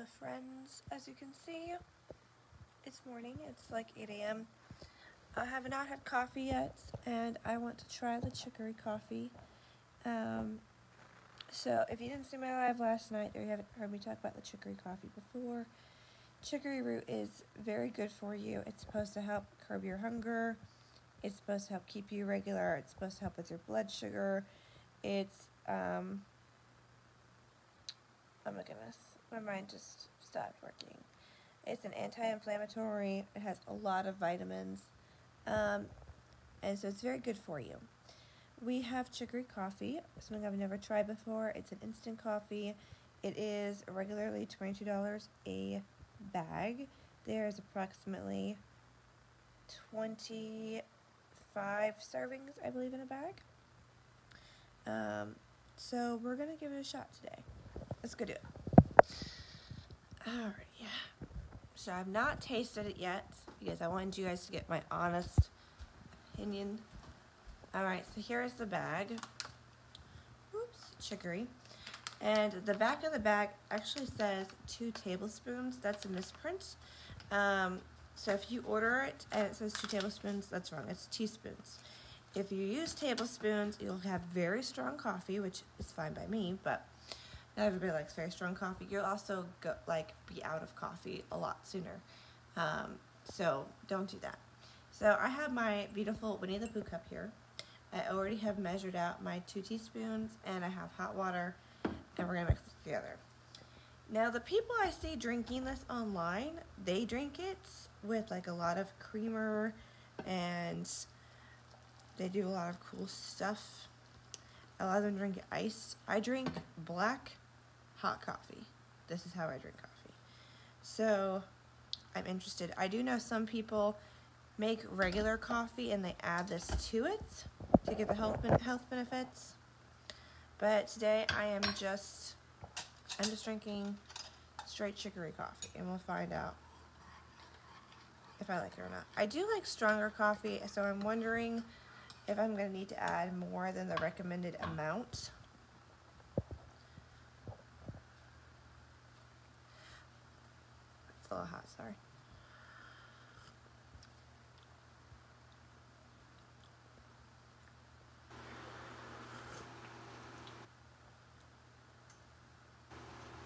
So friends, as you can see, it's morning. It's like 8 a.m. I have not had coffee yet, and I want to try the chicory coffee. Um, so if you didn't see my live last night, or you haven't heard me talk about the chicory coffee before, chicory root is very good for you. It's supposed to help curb your hunger. It's supposed to help keep you regular. It's supposed to help with your blood sugar. It's um, oh my goodness, my mind just stopped working. It's an anti-inflammatory. It has a lot of vitamins, um, and so it's very good for you. We have chicory coffee, something I've never tried before. It's an instant coffee. It is regularly $22 a bag. There's approximately 25 servings, I believe, in a bag. Um, so we're going to give it a shot today. Let's go do it. Alright, yeah. So I've not tasted it yet because I wanted you guys to get my honest opinion. Alright, so here is the bag. Oops, chicory. And the back of the bag actually says two tablespoons. That's a misprint. Um, so if you order it and it says two tablespoons, that's wrong. It's teaspoons. If you use tablespoons, you'll have very strong coffee, which is fine by me, but everybody likes very strong coffee. You'll also go, like be out of coffee a lot sooner. Um, so don't do that. So I have my beautiful Winnie the Pooh cup here. I already have measured out my two teaspoons and I have hot water and we're gonna mix it together. Now the people I see drinking this online, they drink it with like a lot of creamer and they do a lot of cool stuff. A lot of them drink it iced. I drink black hot coffee. This is how I drink coffee. So I'm interested. I do know some people make regular coffee and they add this to it to get the health health benefits. But today I am just I'm just drinking straight chicory coffee and we'll find out if I like it or not. I do like stronger coffee, so I'm wondering if I'm going to need to add more than the recommended amount. A little hot, sorry.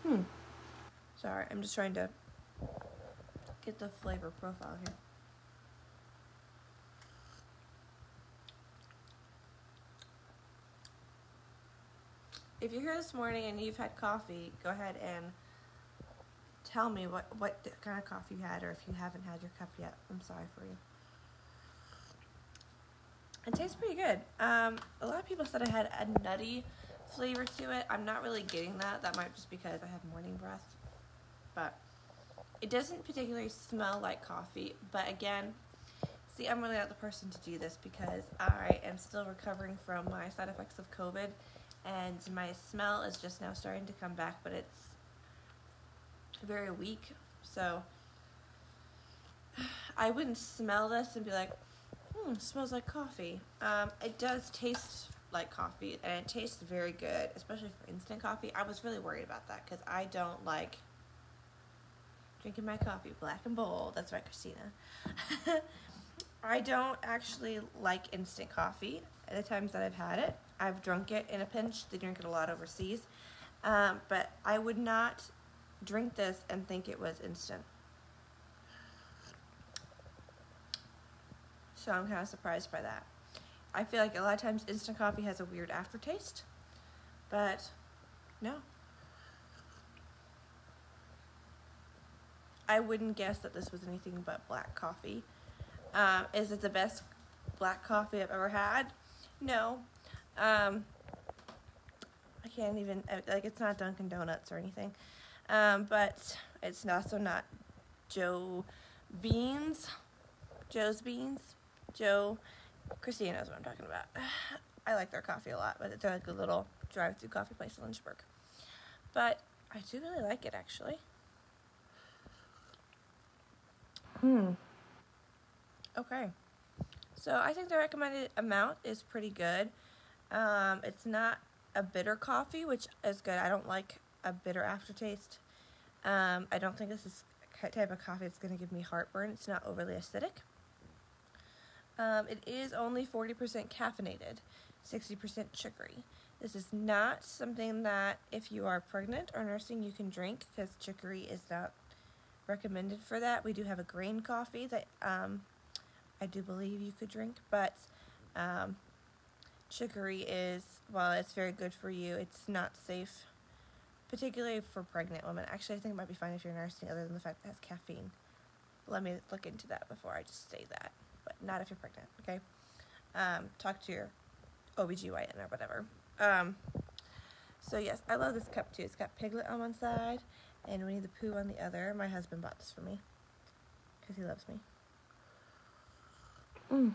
Hmm. Sorry, I'm just trying to get the flavor profile here. If you're here this morning and you've had coffee, go ahead and tell me what, what kind of coffee you had or if you haven't had your cup yet. I'm sorry for you. It tastes pretty good. Um, a lot of people said I had a nutty flavor to it. I'm not really getting that. That might just because I have morning breath. But it doesn't particularly smell like coffee. But again, see, I'm really not the person to do this because I am still recovering from my side effects of COVID. And my smell is just now starting to come back, but it's very weak. So I wouldn't smell this and be like, hmm, smells like coffee. Um, it does taste like coffee and it tastes very good, especially for instant coffee. I was really worried about that because I don't like drinking my coffee black and bold. That's right, Christina. I don't actually like instant coffee at the times that I've had it. I've drunk it in a pinch. They drink it a lot overseas. Um, but I would not drink this and think it was instant. So I'm kind of surprised by that. I feel like a lot of times instant coffee has a weird aftertaste, but no. I wouldn't guess that this was anything but black coffee. Um, is it the best black coffee I've ever had? No. Um, I can't even, like, it's not Dunkin' Donuts or anything. Um, but it's also not Joe Beans. Joe's Beans. Joe, Christina knows what I'm talking about. I like their coffee a lot, but they're like a little drive-through coffee place in Lynchburg. But I do really like it, actually. Hmm. Okay. So I think the recommended amount is pretty good. Um, it's not a bitter coffee, which is good. I don't like a bitter aftertaste. Um, I don't think this is type of coffee that's going to give me heartburn. It's not overly acidic. Um, it is only 40% caffeinated, 60% sugary. This is not something that if you are pregnant or nursing you can drink because chicory is not recommended for that. We do have a grain coffee that um, I do believe you could drink, but um, chicory is, while it's very good for you, it's not safe, particularly for pregnant women. Actually, I think it might be fine if you're nursing, other than the fact that it has caffeine. Let me look into that before I just say that, but not if you're pregnant, okay? Um, talk to your OBGYN or whatever. Um, so yes, I love this cup too. It's got Piglet on one side and Winnie the Pooh on the other. My husband bought this for me because he loves me. Mm.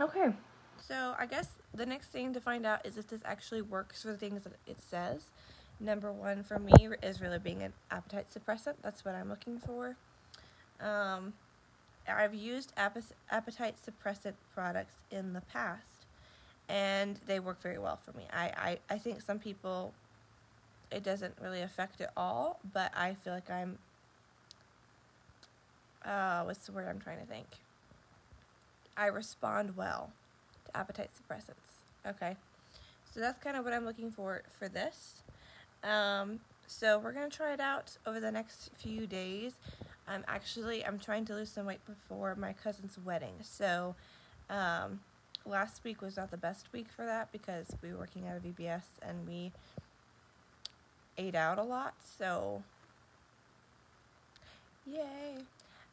Okay, so I guess the next thing to find out is if this actually works for the things that it says. Number one for me is really being an appetite suppressant. That's what I'm looking for. Um, I've used appetite suppressant products in the past, and they work very well for me. I, I, I think some people it doesn't really affect it all, but I feel like I'm, uh, what's the word I'm trying to think? I respond well to appetite suppressants. Okay. So that's kind of what I'm looking for for this. Um, so we're going to try it out over the next few days. I'm actually, I'm trying to lose some weight before my cousin's wedding. So, um, last week was not the best week for that because we were working at a VBS and we ate out a lot, so yay.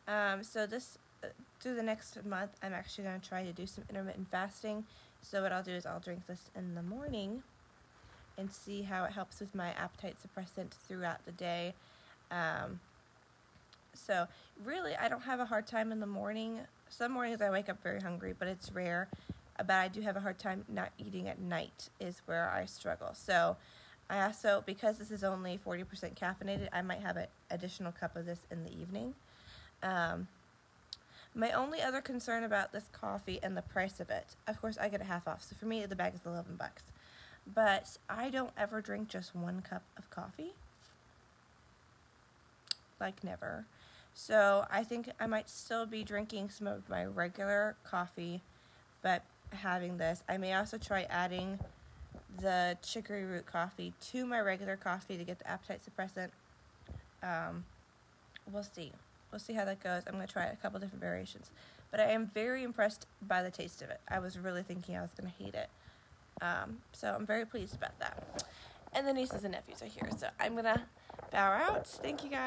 Um, so this, uh, through the next month, I'm actually going to try to do some intermittent fasting. So what I'll do is I'll drink this in the morning and see how it helps with my appetite suppressant throughout the day. Um, so really, I don't have a hard time in the morning. Some mornings I wake up very hungry, but it's rare. But I do have a hard time not eating at night is where I struggle. So I also, because this is only 40% caffeinated, I might have an additional cup of this in the evening. Um, my only other concern about this coffee and the price of it, of course I get a half off, so for me the bag is 11 bucks. But I don't ever drink just one cup of coffee. Like never. So I think I might still be drinking some of my regular coffee, but having this. I may also try adding the chicory root coffee to my regular coffee to get the appetite suppressant. Um, we'll see. We'll see how that goes. I'm going to try a couple different variations. But I am very impressed by the taste of it. I was really thinking I was going to hate it. Um, so I'm very pleased about that. And the nieces and nephews are here. So I'm going to bow out. Thank you guys.